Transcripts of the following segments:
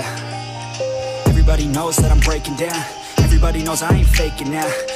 yeah. Everybody knows that I'm breaking down. Everybody knows I ain't faking now.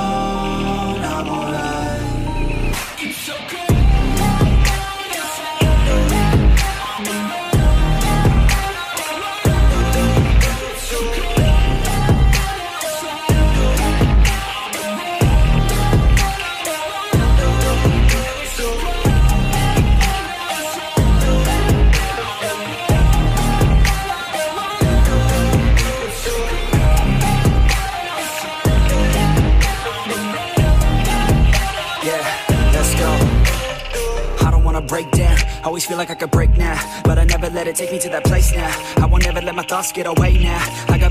Always feel like I could break now, but I never let it take me to that place now. I won't ever let my thoughts get away now. I got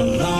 I'm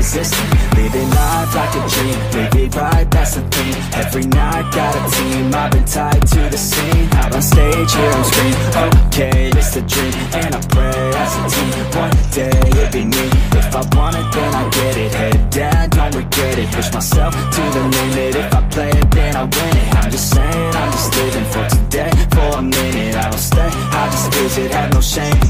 resisting Living life like a dream. Live it right, that's the thing. Every night, got a team. I've been tied to the scene. Out on stage, here on screen Okay, it's a dream. And I pray as a team. One day, it'll be me. If I want it, then I get it. Head down, don't regret it. Push myself to the limit. If I play it, then I win it. I'm just saying, I'm just living for today. For a minute, I don't stay. I just visit, have no shame